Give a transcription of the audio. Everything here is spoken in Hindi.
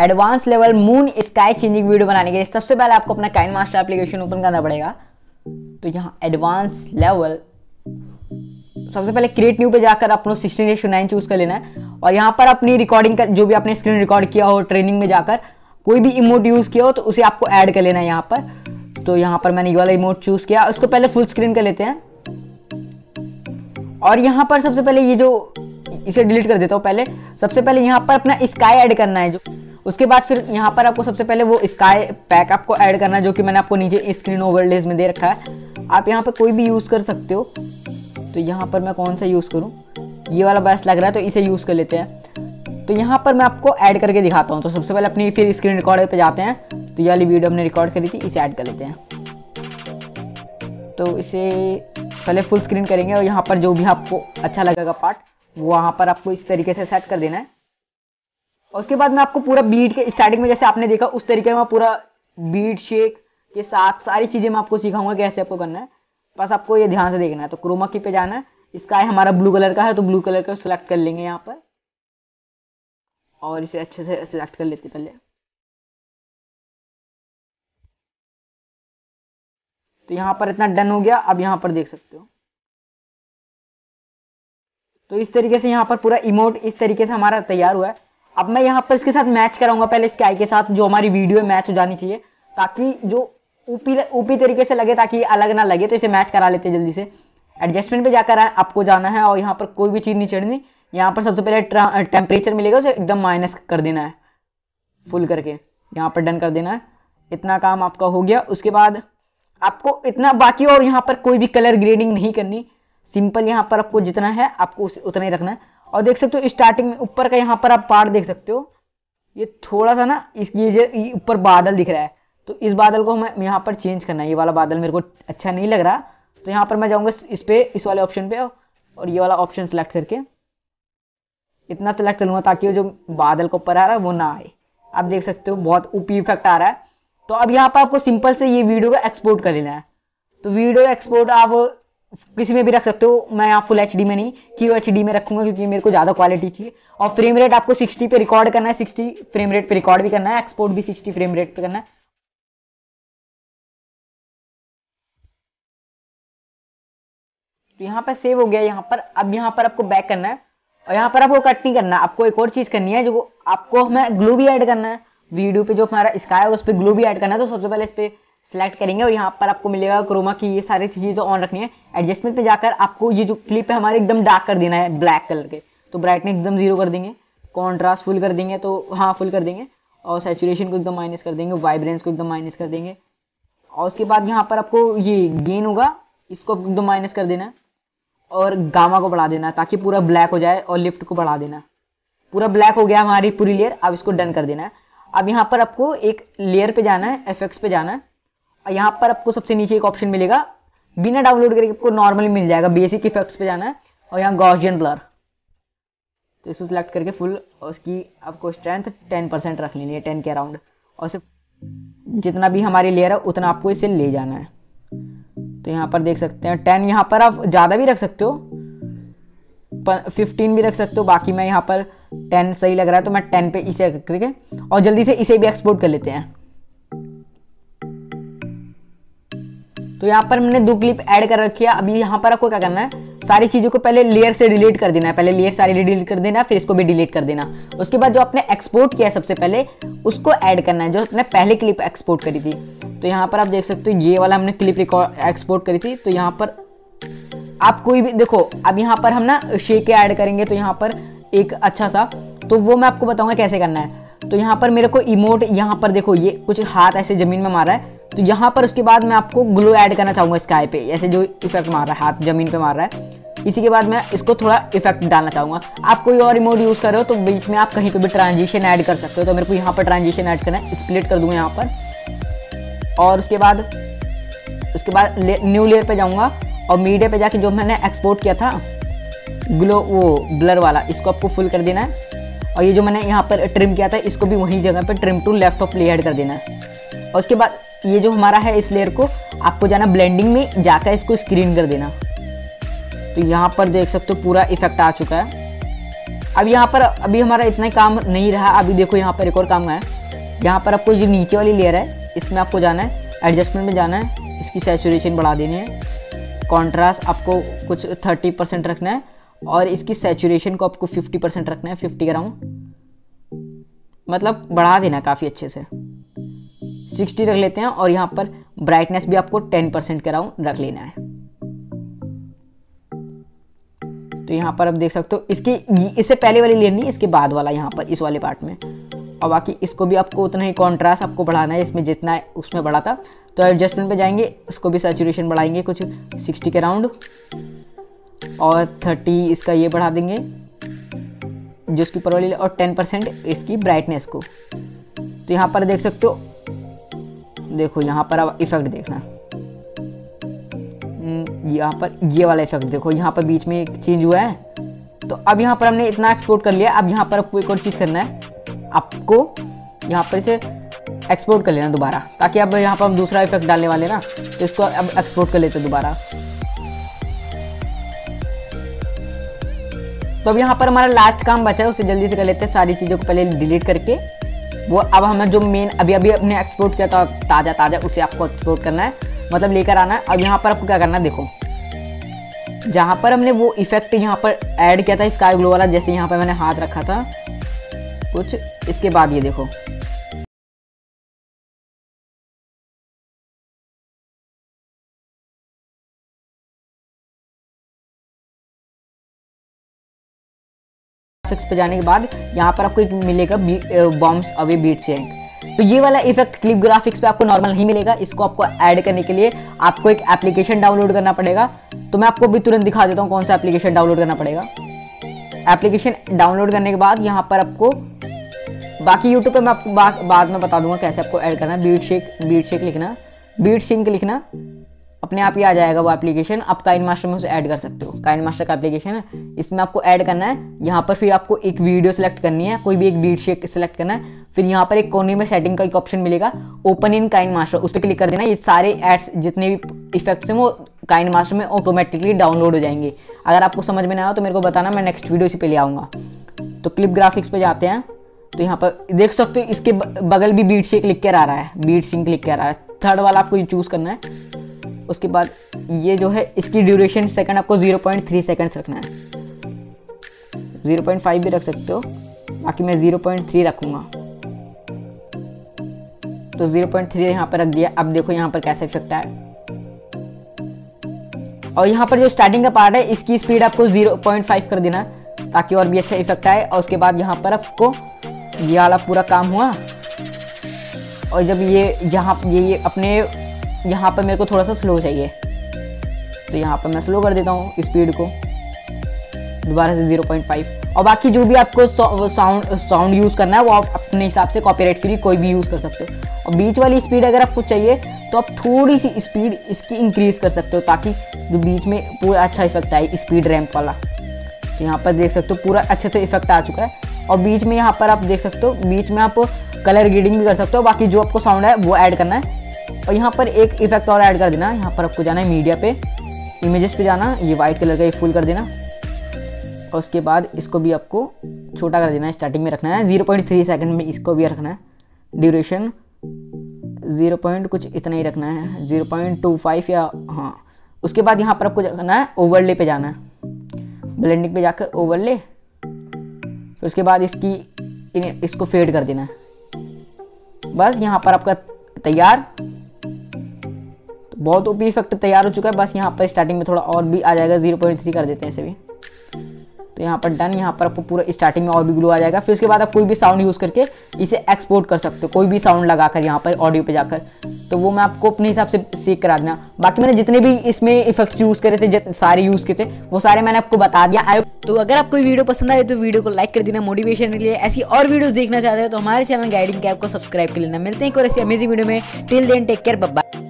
Advance level moon sky changing video बनाने के लिए सबसे पहले आपको अपना काइन मास्टर एप्लीकेशन ओपन करना पड़ेगा। तो यहाँ एडवांस लेवल सबसे पहले क्रिएट न्यू पे जाकर अपना सिक्सटीन रेशो नाइन चूज़ कर लेना है। और यहाँ पर अपनी रिकॉर्डिंग का, जो भी आपने स्क्रीन रिकॉर्ड किया हो ट्रेनिंग में जाकर कोई भी इमोट यूज़ किया हो तो उसे आपको ऐड कर लेना है यहाँ पर। तो यहाँ पर मैंने ये वाला इमोट चूज़ किया। उसको पहले फुल स्क्रीन कर लेते हैं। और यहाँ पर सबसे पहले ये जो इसे डिलीट कर देता हूँ पहले। सबसे पहले यहाँ पर अपना स्काई ऐड करना है जो। उसके बाद फिर यहाँ पर आपको सबसे पहले वो स्काई पैक आपको ऐड करना है, जो कि मैंने आपको नीचे स्क्रीन ओवरलेज में दे रखा है। आप यहाँ पर कोई भी यूज़ कर सकते हो। तो यहाँ पर मैं कौन सा यूज़ करूँ? ये वाला बेस्ट लग रहा है तो इसे यूज़ कर लेते हैं। तो यहाँ पर मैं आपको ऐड करके दिखाता हूँ। तो सबसे पहले अपनी फिर स्क्रीन रिकॉर्डर पे जाते हैं। तो ये वाली वीडियो हमने रिकॉर्ड करी थी, इसे ऐड कर लेते हैं। तो इसे पहले फुल स्क्रीन करेंगे और यहाँ पर जो भी आपको अच्छा लगेगा पार्ट वो वहाँ पर आपको इस तरीके से सेट कर देना है। और उसके बाद मैं आपको पूरा बीट के स्टार्टिंग में जैसे आपने देखा, उस तरीके में पूरा बीट शेक के साथ सारी चीज़ें मैं आपको सिखाऊँगा कैसे आपको करना है। बस आपको ये ध्यान से देखना है। तो क्रोमा की पे जाना है। इसका है हमारा ब्लू कलर का है तो ब्लू कलर का सिलेक्ट कर लेंगे यहाँ पर। और इसे अच्छे से सिलेक्ट कर लेते पहले। तो यहाँ पर इतना डन हो गया, अब यहाँ पर देख सकते हो। तो इस तरीके से यहाँ पर पूरा इमोट इस तरीके से हमारा तैयार हुआ है। अब मैं यहाँ पर इसके साथ मैच कराऊँगा पहले इसके आई के साथ, जो हमारी वीडियो है मैच हो जानी चाहिए, ताकि जो ऊपी ऊपी तरीके से लगे, ताकि अलग ना लगे तो इसे मैच करा लेते जल्दी से। एडजस्टमेंट पे जाकर आपको जाना है और यहाँ पर कोई भी चीज़ नहीं चढ़नी। यहाँ पर सबसे पहले टेम्परेचर मिलेगा, उसे एकदम माइनस कर देना है। फुल करके। यहाँ पर डन कर देना है। इतना काम आपका हो गया। उसके बाद आपको इतना बाकी और यहाँ पर कोई भी कलर ग्रेडिंग नहीं करनी। सिंपल यहाँ पर आपको जितना है, आपको उतना ही रखना है। और देख सकते हो स्टार्टिंग में ऊपर का यहाँ पर आप पार्ट देख सकते हो। ये थोड़ा सा ना, इस ये जो ऊपर बादल दिख रहा है। तो इस बादल को हमें यहाँ पर चेंज करना है। ये वाला बादल मेरे को अच्छा नहीं लग रहा। तो यहाँ पर मैं जाऊँगा इस पर इस वाले ऑप्शन पे, और ये वाला ऑप्शन सेलेक्ट करके। इतना सेलेक्ट कर लूँगा ताकि जो बादल को ऊपर आ रहा है, वो ना आए। आप देख सकते हो, बहुत ऊपी इफ़ेक्ट आ रहा है। तो अब यहाँ पर आपको सिंपल से ये वीडियो को एक्सपोर्ट कर लेना है। तो वीडियो एक्सपोर्ट आप किसी में भी रख सकते हो, मैं यहाँ फुल एच में नहीं, क्यू एच में रखूँगा? क्योंकि मेरे को ज़्यादा क्वालिटी चाहिए। और फ्रेम रेट आपको 60 पे रिकॉर्ड करना है 60 फ्रेम रेट पे रिकॉर्ड भी करना है एक्सपोर्ट भी 60 फ्रेम रेट पे करना है। तो यहाँ पर सेव हो गया, यहाँ पर, अब यहाँ पर आपको बैक करना है। और यहाँ पर आपको कट नहीं करना, आपको एक और चीज़ करनी है जो आपको हमें ग्लू भी ऐड करना है। वीडियो पे जो हमारा स्काई है, उस पर ग्लू भी ऐड करना है। तो सबसे पहले इस पर सेलेक्ट करेंगे और यहाँ पर आपको मिलेगा क्रोमा की ये सारी चीज़ें ऑन रखनी है। एडजस्टमेंट पे जाकर आपको ये जो क्लिप है हमारे एकदम डार्क कर देना है ब्लैक कलर के। तो ब्राइटनेस एकदम ज़ीरो कर देंगे। कॉन्ट्रास्ट फुल कर देंगे तो हाँ फुल कर देंगे। और सेचुरेशन को एकदम माइनस कर देंगे वाइब्रेंस को एकदम माइनस कर देंगे। और उसके बाद यहाँ पर आपको ये गेन होगा, इसको एकदम माइनस कर देना है। और गामा को बढ़ा देना ताकि पूरा ब्लैक हो जाए और लिफ्ट को बढ़ा देना। पूरा ब्लैक हो गया हमारी पूरी लेयर अब इसको डन कर देना है। अब यहाँ पर आपको एक लेयर पे जाना है एफ़ पे जाना है। और यहाँ पर आपको सबसे नीचे एक ऑप्शन मिलेगा। बिना डाउनलोड करके आपको नॉर्मली मिल जाएगा। बेसिक इफेक्ट्स पे जाना है और यहाँ गॉसियन ब्लर तो इसको सिलेक्ट करके फुल उसकी आपको स्ट्रेंथ टेन परसेंट रख लेनी है टेन के अराउंड और सिर्फ़ जितना भी हमारी लेयर है, उतना आपको इसे ले जाना है। तो यहाँ पर देख सकते हैं टेन यहाँ पर आप ज़्यादा भी रख सकते हो फिफ्टीन भी रख सकते हो, बाकी मैं यहाँ पर टेन सही लग रहा है तो मैं टेन पे इसे करके और जल्दी से इसे भी एक्सपोर्ट कर लेते हैं। तो यहाँ पर मैंने दो क्लिप ऐड कर रखी है, अभी यहाँ पर आपको क्या करना है, सारी चीज़ों को पहले लेयर से डिलीट कर देना है, पहले लेयर सारी डिलीट कर देना, फिर इसको भी डिलीट कर देना। उसके बाद जो आपने एक्सपोर्ट किया है सबसे पहले, उसको ऐड करना है, जो आपने पहले क्लिप एक्सपोर्ट करी थी। तो यहाँ पर आप देख सकते हो, ये वाला हमने क्लिप रिकॉर्ड एक्सपोर्ट करी थी। तो यहाँ पर आप कोई भी, देखो, अब यहाँ पर हम ना शेक ऐड करेंगे तो यहाँ पर एक अच्छा सा तो वो मैं आपको बताऊँगा कैसे करना है। तो यहाँ पर मेरे को इमोट यहाँ पर देखो, ये कुछ हाथ ऐसे ज़मीन में मारा है। तो यहाँ पर उसके बाद मैं आपको ग्लो ऐड करना चाहूँगा स्काई पे, ऐसे जो इफ़ेक्ट मार रहा है, हाथ ज़मीन पे मार रहा है। इसी के बाद मैं इसको थोड़ा इफ़ेक्ट डालना चाहूँगा। आप कोई और इमोट यूज़ कर रहे हो तो बीच में आप कहीं पे भी ट्रांजिशन ऐड कर सकते हो। तो मेरे को यहाँ पर ट्रांजिशन ऐड करना है स्प्लिट कर दूँगा यहाँ पर। और उसके बाद उसके बाद ले, न्यू लेयर पे जाऊँगा और मीडिया पे जाके जो मैंने एक्सपोर्ट किया था ग्लो वो ब्लर वाला इसको आपको फुल कर देना है। और ये जो मैंने यहाँ पर ट्रिम किया था इसको भी वही जगह पर trim to left of play add कर देना है। और उसके बाद ये जो हमारा है इस लेयर को आपको जाना ब्लेंडिंग में जाकर इसको स्क्रीन कर देना। तो यहाँ पर देख सकते हो पूरा इफ़ेक्ट आ चुका है। अब यहाँ पर अभी हमारा इतना काम नहीं रहा अभी देखो यहाँ पर एक और काम है यहाँ पर आपको जो नीचे वाली लेयर है इसमें आपको जाना है एडजस्टमेंट में जाना है, इसकी सेचुरेशन बढ़ा देनी है। कॉन्ट्रास्ट आपको कुछ थर्टी परसेंट रखना है और इसकी सेचुरेशन को आपको फिफ्टी परसेंट रखना है फिफ्टी ग्राम। मतलब बढ़ा देना है काफ़ी अच्छे से। सिक्सटी रख लेते हैं और यहाँ पर ब्राइटनेस भी आपको टेन परसेंट कराऊँ रख लेना है। तो यहाँ पर आप देख सकते हो, इसकी इससे पहले वाली नहीं इसके बाद वाला यहाँ पर, इस वाले पार्ट में। और बाकी इसको भी आपको उतना ही कॉन्ट्रास्ट आपको बढ़ाना है इसमें जितना है उसमें बढ़ा था। तो एडजस्टमेंट पे जाएँगे इसको भी सेचुरेशन बढ़ाएँगे कुछ 60 के राउंड और 30 इसका ये बढ़ा देंगे जो इसकी ऊपर वाली और 10 परसेंट इसकी ब्राइटनेस को। तो यहाँ पर देख सकते हो देखो यहाँ पर अब इफ़ेक्ट देखना। हम्म, यहाँ पर ये वाला इफ़ेक्ट देखो यहाँ पर बीच में एक चेंज हुआ है। तो अब यहाँ पर हमने इतना एक्सपोर्ट कर लिया अब यहाँ पर आपको एक और चीज़ करना है। आपको यहाँ पर इसे एक्सपोर्ट कर लेना दोबारा, ताकि अब यहाँ पर हम दूसरा इफ़ेक्ट डालने वाले ना तो इसको अब एक्सपोर्ट कर लेते दोबारा। तो अब यहाँ पर हमारा लास्ट काम बचा है, उसे जल्दी से कर लेते हैं, सारी चीज़ों को पहले डिलीट करके। वो अब हमें जो मेन अभी अभी अपने एक्सपोर्ट किया था ताज़ा ताज़ा उसे आपको एक्सपोर्ट करना है। मतलब लेकर आना है। अब यहाँ पर आपको क्या करना है, देखो। जहाँ पर हमने वो इफ़ेक्ट यहाँ पर ऐड किया था स्काई ग्लो वाला, जैसे यहाँ पर मैंने हाथ रखा था। कुछ इसके बाद ये देखो। पे जाने के बाद यहाँ पर आपको एक मिलेगा बॉम्ब्स अवे बीट चेंज तो ये वाला इफ़ेक्ट क्लिप ग्राफिक्स पे आपको नॉर्मल नहीं मिलेगा। इसको आपको ऐड करने के लिए आपको एक एप्लीकेशन डाउनलोड करना पड़ेगा। तो मैं आपको भी तुरंत दिखा देता हूँ कौन सा एप्लीकेशन डाउनलोड करना पड़ेगा। एप्लीकेशन डाउनलोड करने के बाद यहाँ पर आपको बाकी यूट्यूब पे मैं आपको बा, बाद में बता दूँगा कैसे आपको ऐड करना बीट शेक बीट शेक लिखना। बीट सिंक लिखना। अपने आप ही आ जाएगा वो एप्लीकेशन आप काइन मास्टर में उसे ऐड कर सकते हो। काइन मास्टर का एप्लीकेशन है। इसमें आपको ऐड करना है। यहाँ पर फिर आपको एक वीडियो सेलेक्ट करनी है। कोई भी एक बीट शेक सेलेक्ट करना है। फिर यहाँ पर एक कोने में सेटिंग का एक ऑप्शन मिलेगा। ओपन इन काइन मास्टर उस पर क्लिक कर देना। ये सारे एड्स जितने भी इफेक्ट्स हैं वो काइन मास्टर में ऑटोमेटिकली डाउनलोड हो जाएँगे। अगर आपको समझ में ना आया तो मेरे को बताना। मैं नेक्स्ट वीडियो से पहले आऊँगा। तो क्लिप ग्राफिक्स पे जाते हैं। तो यहाँ पर देख सकते हो, इसके बगल भी बीट शेक लिख कर आ रहा है बीट सिंक लिख कर आ रहा है। थर्ड वाला आपको चूज़ करना है। उसके बाद ये जो है, इसकी ड्यूरेशन सेकंड आपको 0.3 सेकंड्स रखना है। 0.5 भी रख सकते हो, बाकी मैं 0.3 रखूँगा। तो 0.3 यहाँ पर रख दिया। अब देखो यहाँ पर कैसे इफ़ेक्ट आया। और यहाँ पर जो स्टार्टिंग का पार्ट है, इसकी स्पीड आपको 0.5 कर देना ताकि और भी अच्छा इफ़ेक्ट आए। और उसके बाद यहाँ पर आपको ये वाला पूरा काम हुआ। और जब ये यहाँ ये, ये अपने यहाँ पर मेरे को थोड़ा सा स्लो चाहिए। तो यहाँ पर मैं स्लो कर देता हूँ स्पीड को। दोबारा से 0.5 और बाकी जो भी आपको साउंड साउंड यूज़ करना है वो आप अपने हिसाब से कॉपीराइट फ्री कोई भी यूज़ कर सकते हो। और बीच वाली स्पीड अगर आपको चाहिए तो आप थोड़ी सी स्पीड इसकी इंक्रीज कर सकते हो ताकि जो बीच में पूरा अच्छा इफ़ेक्ट आए स्पीड रैम्प वाला। तो यहाँ पर देख सकते हो पूरा अच्छे से इफ़ेक्ट आ चुका है। और बीच में यहाँ पर आप देख सकते हो, बीच में आप कलर ग्रेडिंग भी कर सकते हो, बाकी जो आपको साउंड है वो ऐड करना है। और यहाँ पर एक इफ़ेक्ट और ऐड कर देना है यहाँ पर आपको जाना है मीडिया पे इमेजेस पे जाना, ये वाइट कलर का ये फुल कर देना। और उसके बाद इसको भी आपको छोटा कर देना है स्टार्टिंग में रखना है ज़ीरो पॉइंट थ्री सेकेंड में इसको भी रखना है। ड्यूरेशन ज़ीरो पॉइंट कुछ इतना ही रखना है ज़ीरो पॉइंट टू फाइव या हाँ। उसके बाद यहाँ पर आपको जाना है ओवरले पे जाना है। ब्लेंडिंग पे जाकर ओवरले फिर उसके बाद इसकी इसको फेड कर देना है। बस यहाँ पर आपका तैयार। तो बहुत ओपी इफ़ेक्ट तैयार हो चुका है। बस यहाँ पर स्टार्टिंग में थोड़ा और भी आ जाएगा। ज़ीरो पॉइंट थ्री कर देते हैं इसे भी। तो यहाँ पर डन यहाँ पर आपको पूरा स्टार्टिंग में और भी ग्लो आ जाएगा। फिर उसके बाद आप कोई भी साउंड यूज़ करके इसे एक्सपोर्ट कर सकते हो। कोई भी साउंड लगाकर यहाँ पर ऑडियो पे जाकर। तो वो मैं आपको अपने हिसाब से सीख करा देना। बाकी मैंने जितने भी इसमें इफेक्ट्स यूज़ करे थे सारे यूज़ किए थे, वो सारे मैंने आपको बता दिया। तो अगर आपको वीडियो पसंद आए तो वीडियो को लाइक कर देना मोटिवेशन के लिए। ऐसी और वीडियोस देखना चाहते हो तो हमारे चैनल गाइडिंग कैप को सब्सक्राइब कर लेना। मिलते हैं एक और ऐसी अमेजिंग वीडियो में। Till then take care bye